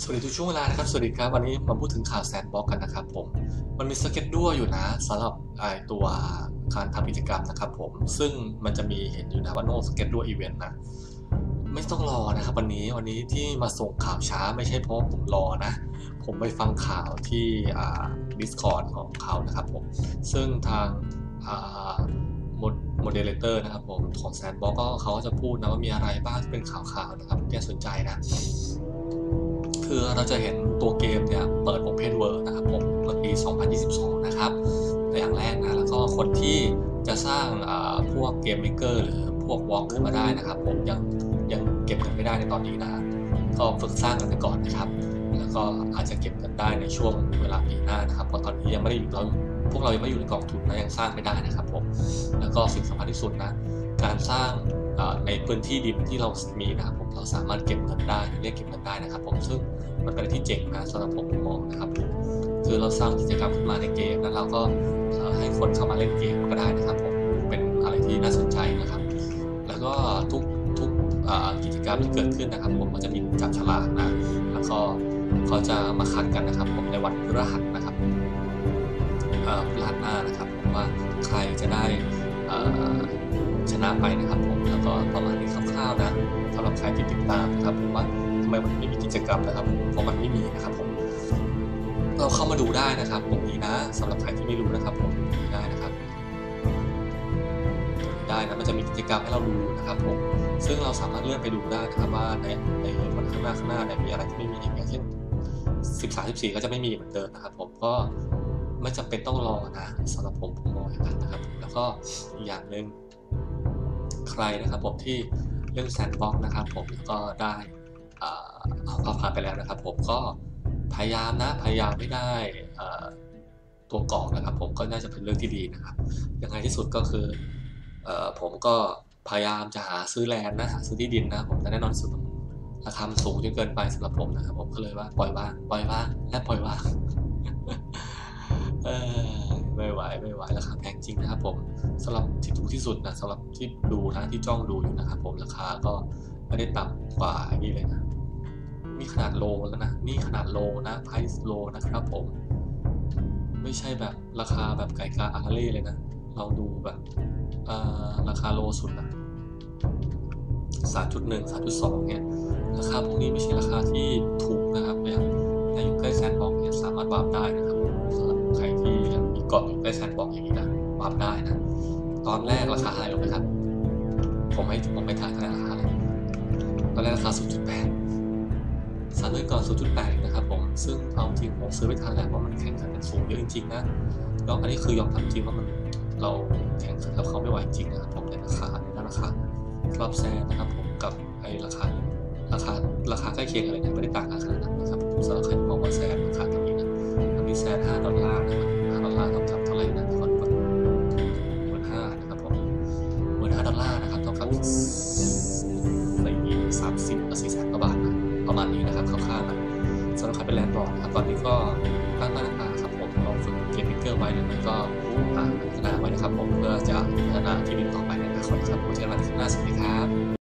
สวัสดีทุกช่วงเวลานะครับ สวัสดีครับ วันนี้มาพูดถึงข่าว Sandbox กันนะครับผม มันมี schedule อยู่นะสำหรับไอตัวการทำกิจกรรมนะครับผม ซึ่งมันจะมีเห็นอยู่นะว่า no scheduled event นะ ไม่ต้องรอนะครับวันนี้วันนี้ที่มาส่งข่าวช้าไม่ใช่เพราะผมรอนะ ผมไปฟังข่าวที่อ่า Discord ของเขานะครับผม ซึ่งทางอ่า moderator นะครับผมของ Sandbox ก็เขาจะพูดนะว่ามีอะไรบ้างที่เป็นข่าวๆนะครับที่น่าสนใจนะ คือเราจะเห็นตัวเกมเนี่ยเปิด Open World นะครับผมเมื่อปี 2022 นะครับในอย่างแรกนะ แล้วก็คนที่จะสร้างพวกเกมเมเกอร์หรือพวกวอล์กขึ้นมาได้นะครับ ผมยังยังเก็บเงินไม่ได้ในตอนนี้นะก็ฝึกสร้างกันไปก่อนนะครับ แล้วก็อาจจะเก็บเงินได้ในช่วงเวลาปีหน้านะครับเพราะตอนนี้ยังไม่ได้อยู่เราพวกเรายังไม่อยู่ในกองทุนนะยังสร้างไม่ได้นะครับผมแล้วก็สิ่งสำคัญที่สุดนะการสร้าง ในพื้นที่ดินที่เรามีนะครับผมเราสามารถเก็บเงินได้เรียกเก็บเงินได้นะครับ ผมซึ่งมันเป็นอะไรที่เจ๋งนะสำหรับผมมองนะครับคือเราสร้างกิจกรรมขึ้นมาในเกมแล้วเราก็ให้คนเข้ามาเล่นเกมก็ได้นะครับผมเป็นอะไรที่น่าสนใจนะครับ แล้วก็ทุกทุกกิจกรรมที่เกิดขึ้นนะครับ ผมก็จะมีจับฉลากนะแล้วก็เขาจะมาคัดกันนะครับ ผมในวันพฤหัสนะครับพฤหัสหน้านะครับ ผมว่าใครจะได้ชนะไปนะครับผม ก็ประมาณนี้คร่าวๆนะสำหรับใครที่ติดตามนะครับผมว่าทำไมมันไม่มีกิจกรรมนะครับเพราะมันไม่มีนะครับผมเราเข้ามาดูได้นะครับตรงนี้นะสำหรับใครที่ไม่รู้นะครับผมได้นะครับ ได้นะมันจะมีกิจกรรมให้เราดูนะครับผมซึ่งเราสามารถเลื่อนไปดูได้นะครับว่าในในวันข้างหน้าข้างหน้าเนี่ยมีอะไรที่ไม่มีอย่างเช่น13 14ก็จะไม่มีเหมือนเดิมนะครับ ผมก็ไม่จำเป็นต้องรอนะสำหรับผมผมมองอย่างนั้นนะครับ แล้วก็อีกอย่างหนึ่ง ใครนะครับผมที่เล่นแซนด์บ็อกนะครับผมก็ได้เอาผ่านไปแล้วนะครับ ผมก็พยายามนะพยายามไม่ได้ตัวกรอกนะครับ ผมก็น่าจะเป็นเรื่องที่ดีนะครับยังไงที่สุดก็คือผมก็พยายามจะหาซื้อแลนด์นะหาซื้อที่ดินนะผมแต่แน่นอนสุดราคาสูงจนเกินไปสำหรับผมนะครับผมก็เลยว่าปล่อยว่างปล่อยว่างและปล่อยว่างไม่ไหวไม่ไหวราคาแพงจริงนะครับผมสำหรับที่ถูกที่สุดนะสำหรับ ที่ดูนะที่จ้องดูอยู่นะครับผมราคาก็ไม่ได้ต่ำกว่านี้เลยนะนี่ขนาดโลแล้วนะนี่ขนาดโลนะไพรส์โลนะครับผม ไม่ใช่แบบราคาแบบไก่กาอาเล่เลยนะเราดูแบบราคาโลสุดนะสามจุดหนึ่งสามจุดสองเนี่ยราคาพวกนี้ไม่ใช่ราคาที่ถูกนะครับอย่างในอยู่ใกล้แซนบอกเนี่ยสามารถวาร์ปได้นะครับสำหรับใครที่มีเกาะอยู่ใกล้แซนบอกอย่างนี้นะวาร์ปได้นะ ตอนแรกราคาเท่าไหร่รู้ไหมครับ ผมไม่ผมไม่ถ่ายเท่าไหร่ราคาเลยตอนแรกราคา 0.8สามเดือก่อน 0.8 นะครับผม ซึ่งเอาจริงผมซื้อไม่ทันแหละเพราะมันแข่งขันกันสูงเยอะจริงๆนะ แล้วอันนี้คือยอมทำจริงว่ามันเราแข่งขันกับเขาไม่ไหวจริงนะครับผมในราคาในราคารอบแซนนะครับผมกับไอราคาราคาราคาใกล้เคียงอะไรเนี่ยไม่ได้ต่างกันขนาดนั้นนะครับสำหรับใครมองว่าแซนราคาตรงนี้นะมันมีแซน5ดอลลาร์นะครับ 30ก็สี่แสนกว่าบาทนะประมาณนี้นะครับคร่าวๆนะสำหรับใครเป็นแลนด์บอร์ดนะครับตอนนี้ก็ตั้งหน้าตาครับผมลองฝึกเก็บพิกเกอร์ไว้หรือไม่ก็พัฒนาไว้นะครับผมเพื่อจะพัฒนาที่ดินต่อไปในอนาคตครับผมเจอกันที่หน้าสวัสดีครับ